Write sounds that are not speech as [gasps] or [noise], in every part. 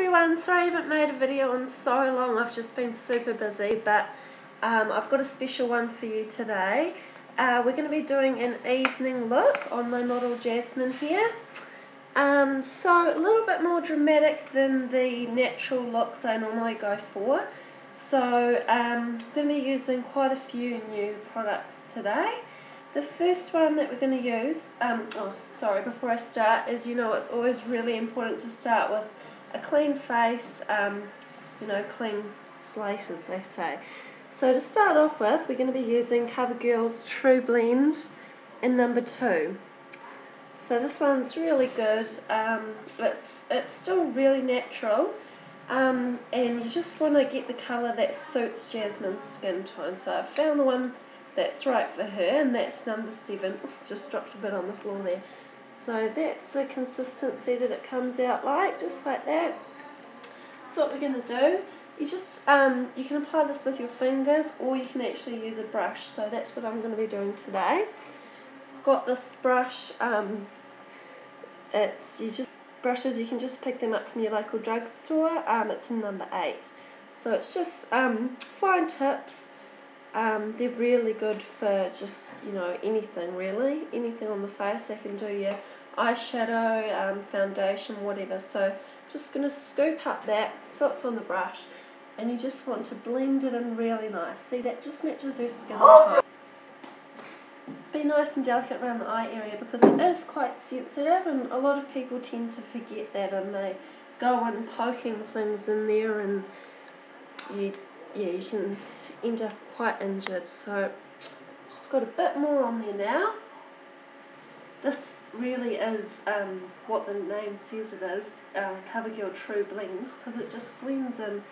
everyone, sorry I haven't made a video in so long, I've just been super busy, but um, I've got a special one for you today. Uh, we're going to be doing an evening look on my model Jasmine here. Um, so a little bit more dramatic than the natural looks I normally go for. So um, I'm going to be using quite a few new products today. The first one that we're going to use, um, oh sorry, before I start, is you know it's always really important to start with a clean face, um, you know, clean slate as they say. So to start off with, we're going to be using CoverGirl's True Blend in number two. So this one's really good, um, it's, it's still really natural, um, and you just want to get the colour that suits Jasmine's skin tone. So I found the one that's right for her and that's number seven [laughs] just dropped a bit on the floor there so that's the consistency that it comes out like just like that. So what we're going to do you just um, you can apply this with your fingers or you can actually use a brush. So that's what I'm going to be doing today. I've got this brush um, it's you just brushes you can just pick them up from your local drugstore. Um, it's in number eight. So it's just um, fine tips um, they're really good for just, you know, anything really. Anything on the face. They can do your eyeshadow, um, foundation, whatever. So just going to scoop up that so it's on the brush. And you just want to blend it in really nice. See, that just matches her skin [gasps] tone. Be nice and delicate around the eye area because it is quite sensitive and a lot of people tend to forget that and they go in poking things in there and you, yeah, you can end up quite injured. So just got a bit more on there now. This really is um, what the name says it is uh, CoverGirl True Blends because it just blends in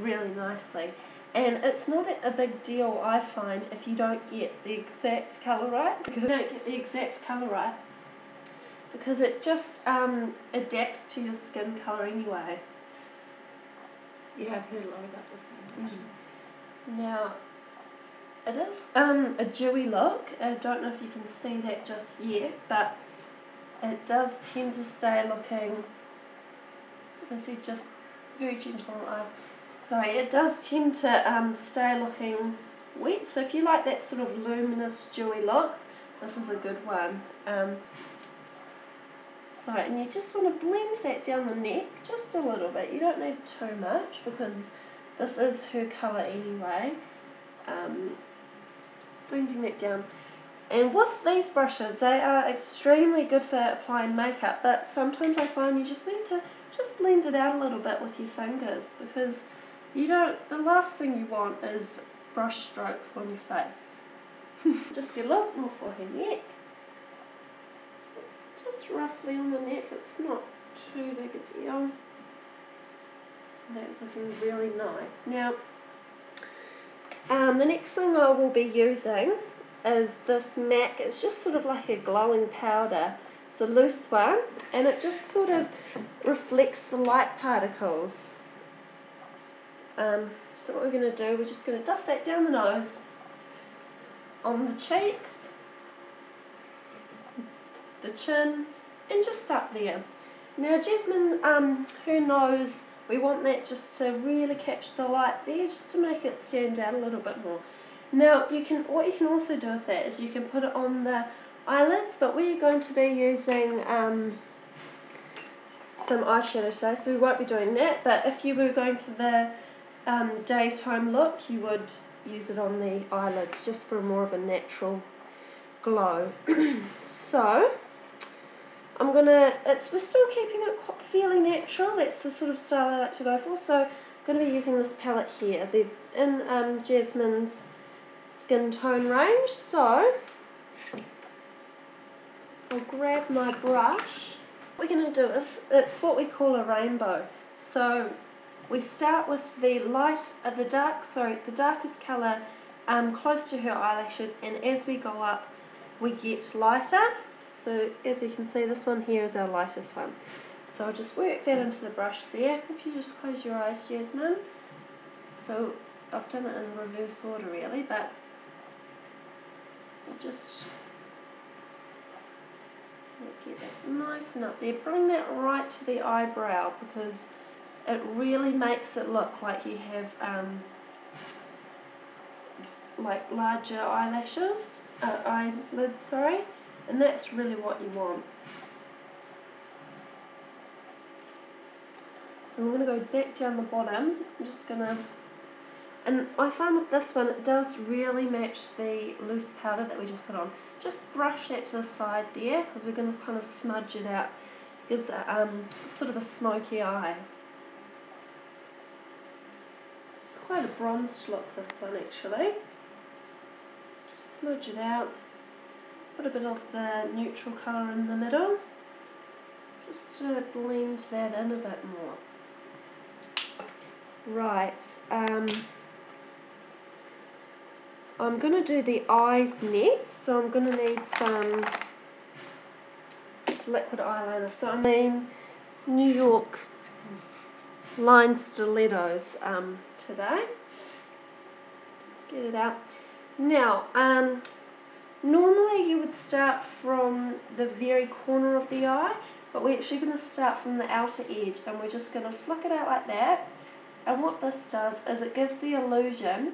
really nicely. And it's not a big deal I find if you don't get the exact colour right [laughs] because you don't get the exact colour right because it just um, adapts to your skin colour anyway. Yeah, I've heard a lot about this one. Mm. Now, it is um, a dewy look. I don't know if you can see that just yet, but it does tend to stay looking, as I said, just very gentle on the eyes. Sorry, it does tend to um, stay looking wet, so if you like that sort of luminous, dewy look, this is a good one. Um, and you just want to blend that down the neck just a little bit. You don't need too much because this is her colour anyway. Um, blending that down. And with these brushes, they are extremely good for applying makeup, but sometimes I find you just need to just blend it out a little bit with your fingers because you don't, the last thing you want is brush strokes on your face. [laughs] just get a little more for her neck. Just roughly on the neck, it's not too big a deal. That's looking really nice. Now, um, the next thing I will be using is this MAC. It's just sort of like a glowing powder. It's a loose one and it just sort of reflects the light particles. Um, so what we're going to do, we're just going to dust that down the nose, on the cheeks, the chin, and just up there. Now Jasmine, um, her nose we want that just to really catch the light there, just to make it stand out a little bit more. Now, you can what you can also do with that is you can put it on the eyelids, but we're going to be using um, some eyeshadow today, so we won't be doing that. But if you were going for the um, daytime look, you would use it on the eyelids just for more of a natural glow. [clears throat] so, I'm gonna, it's, we're still keeping it fairly natural, that's the sort of style I like to go for, so I'm to be using this palette here, the in um, Jasmine's skin tone range, so I'll grab my brush. What we're to do is, it's what we call a rainbow, so we start with the light, uh, the dark, sorry, the darkest colour um, close to her eyelashes, and as we go up, we get lighter, so as you can see, this one here is our lightest one. So I'll just work that into the brush there. If you just close your eyes, Jasmine. So I've done it in reverse order really, but I'll just get that nice and up there. Bring that right to the eyebrow because it really makes it look like you have um, like larger eyelashes, uh, eyelids, sorry, and that's really what you want. So I'm going to go back down the bottom, I'm just going to, and I find with this one it does really match the loose powder that we just put on. Just brush that to the side there because we're going to kind of smudge it out. It gives a, um, sort of a smoky eye. It's quite a bronzed look this one actually. Just smudge it out. Put a bit of the neutral colour in the middle. Just to blend that in a bit more. Right. Um, I'm going to do the eyes next, so I'm going to need some liquid eyeliner. So Maybelline New York line stilettos um, today. Just get it out. Now, um, normally you would start from the very corner of the eye, but we're actually going to start from the outer edge and we're just going to flick it out like that. And what this does is it gives the illusion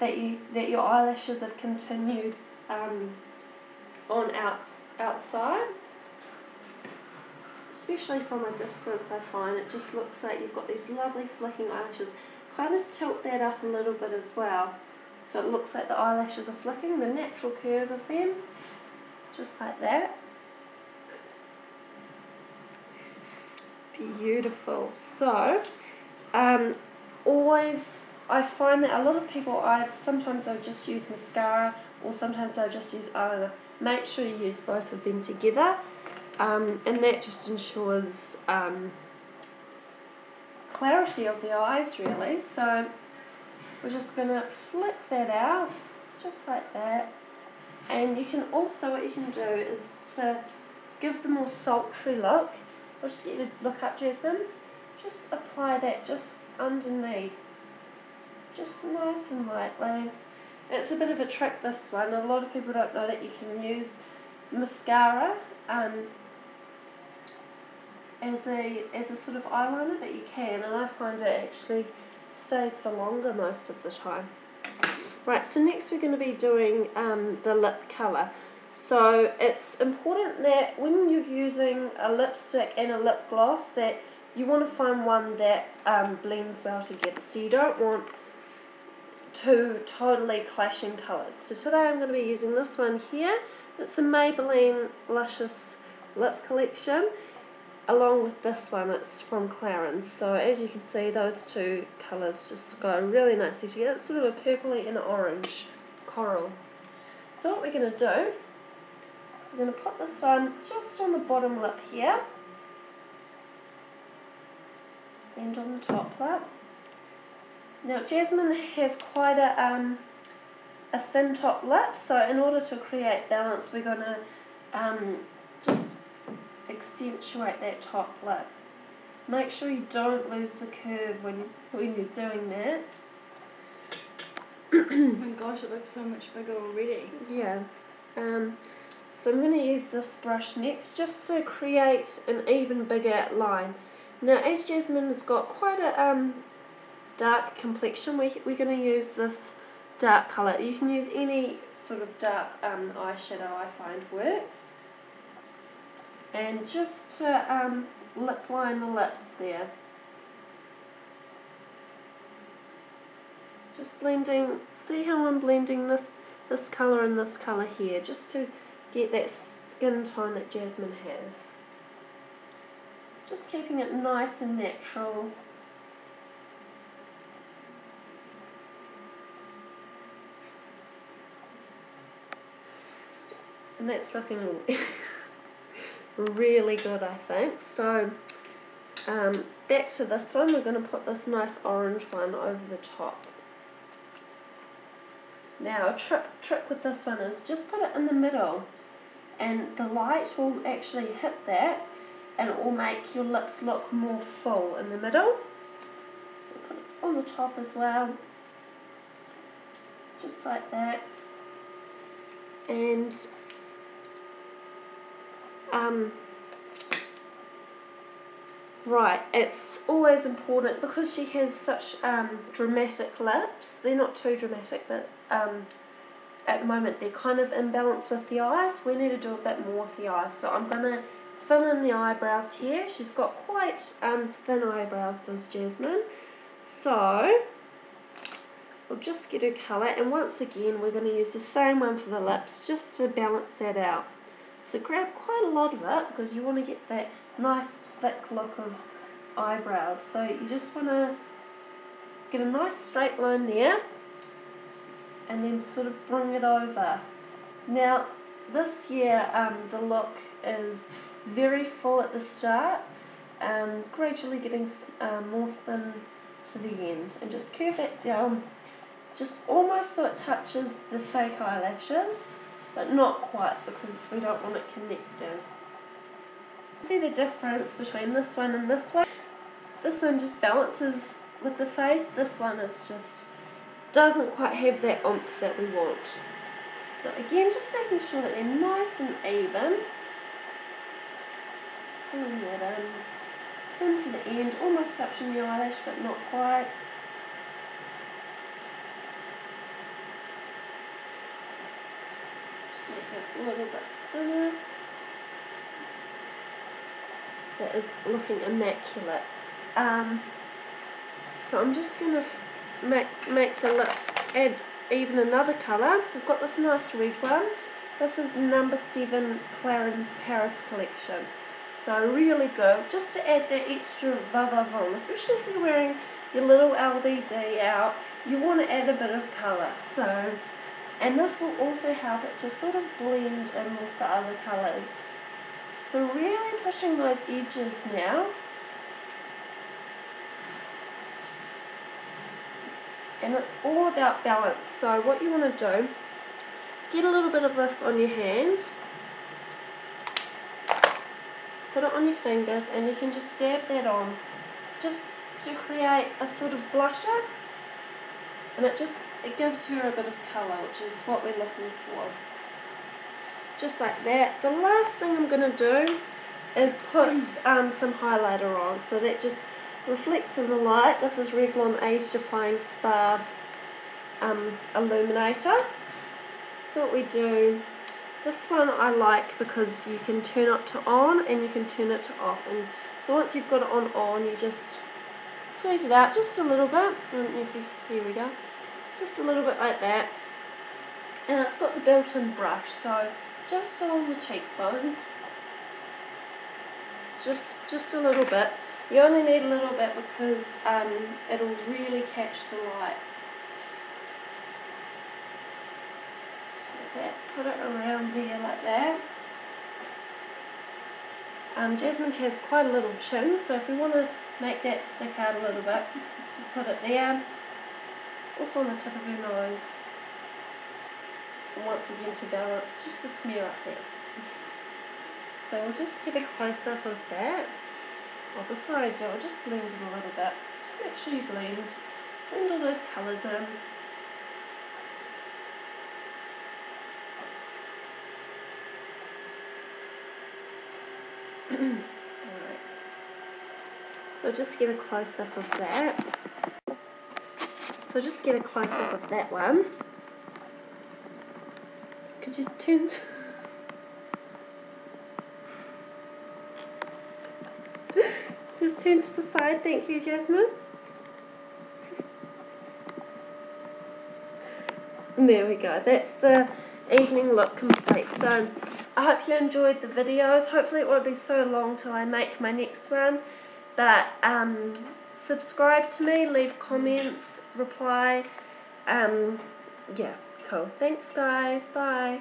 that you that your eyelashes have continued um, on outs, outside. Especially from a distance I find it just looks like you've got these lovely flicking eyelashes. Kind of tilt that up a little bit as well. So it looks like the eyelashes are flicking, the natural curve of them. Just like that. Beautiful. So, um, always I find that a lot of people, I sometimes they'll just use mascara or sometimes they'll just use eyeliner. Make sure you use both of them together, um, and that just ensures um, clarity of the eyes really. So we're just going to flip that out, just like that. And you can also, what you can do is to give the more sultry look, I'll just get you to look up Jasmine, just apply that just underneath. Just nice and lightly. It's a bit of a trick this one, a lot of people don't know that you can use mascara um, as a as a sort of eyeliner, but you can, and I find it actually stays for longer most of the time. Right, so next we're going to be doing um, the lip colour. So it's important that when you're using a lipstick and a lip gloss that you want to find one that um, blends well together. So you don't want two totally clashing colours. So today I'm going to be using this one here. It's a Maybelline Luscious Lip Collection along with this one. It's from Clarins. So as you can see those two colours just go really nicely together. It's sort of a purpley and orange coral. So what we're going to do, we're going to put this one just on the bottom lip here and on the top lip. Now Jasmine has quite a, um, a thin top lip, so in order to create balance we're going to um, accentuate that top lip. Make sure you don't lose the curve when, when you're doing that. oh [coughs] my gosh, it looks so much bigger already. Yeah. Um, so I'm going to use this brush next just to create an even bigger line. Now as Jasmine has got quite a um, dark complexion, we, we're going to use this dark colour. You can use any sort of dark um, eyeshadow I find works. And just to um, lip line the lips there. Just blending, see how I'm blending this, this colour and this colour here, just to get that skin tone that Jasmine has. Just keeping it nice and natural. and that's looking [laughs] really good I think. So um, back to this one. We're going to put this nice orange one over the top. Now a trick, trick with this one is just put it in the middle and the light will actually hit that and it will make your lips look more full in the middle. So put it on the top as well. Just like that. And um, Right, it's always important because she has such um, dramatic lips. They're not too dramatic, but um, at the moment they're kind of imbalanced with the eyes. We need to do a bit more with the eyes. So I'm going to fill in the eyebrows here. She's got quite um, thin eyebrows, does Jasmine. So we'll just get her colour. And once again, we're going to use the same one for the lips just to balance that out. So grab quite a lot of it because you want to get that nice thick look of eyebrows. So you just want to get a nice straight line there and then sort of bring it over. Now this year um, the look is very full at the start and um, gradually getting um, more thin to the end and just curve that down just almost so it touches the fake eyelashes but not quite because we don't want it connected. See the difference between this one and this one? This one just balances with the face, this one is just doesn't quite have that oomph that we want. So again, just making sure that they're nice and even. Filling that in, into the end, almost touching the eyelash but not quite. Just make it a little bit thinner that is looking immaculate. Um, so I'm just going to make, make the lips add even another colour. We've got this nice red one. This is number 7 Clarins Paris collection. So really good, just to add that extra va va va especially if you're wearing your little LBD out, you want to add a bit of colour. So, and this will also help it to sort of blend in with the other colours. So really pushing those edges now. And it's all about balance. So what you want to do, get a little bit of this on your hand. Put it on your fingers and you can just dab that on. Just to create a sort of blusher. And it just, it gives her a bit of colour, which is what we're looking for just like that. The last thing I'm going to do is put um, some highlighter on so that just reflects in the light. This is Revlon Age Defying Spa um, Illuminator. So what we do, this one I like because you can turn it to on and you can turn it to off. And so once you've got it on on, you just squeeze it out just a little bit. Here we go. Just a little bit like that. And it's got the built-in brush, so just along the cheekbones. Just, just a little bit. You only need a little bit because um, it'll really catch the light. So that, put it around there like that. Um, Jasmine has quite a little chin, so if we want to make that stick out a little bit, [laughs] just put it there. Also on the tip of her nose once again to balance, just a smear up there. So we'll just get a close-up of that. Well, before I do, I'll just blend it a little bit. Just make sure you blend, blend all those colours in. [clears throat] Alright. So just get a close-up of that. So just get a close-up of that one Could just turned. [laughs] just turn to the side, thank you, Jasmine. And there we go, that's the evening look complete. So I hope you enjoyed the videos. Hopefully it won't be so long till I make my next one. But um, subscribe to me, leave comments, reply. Um, yeah. Cool. Thanks, guys. Bye.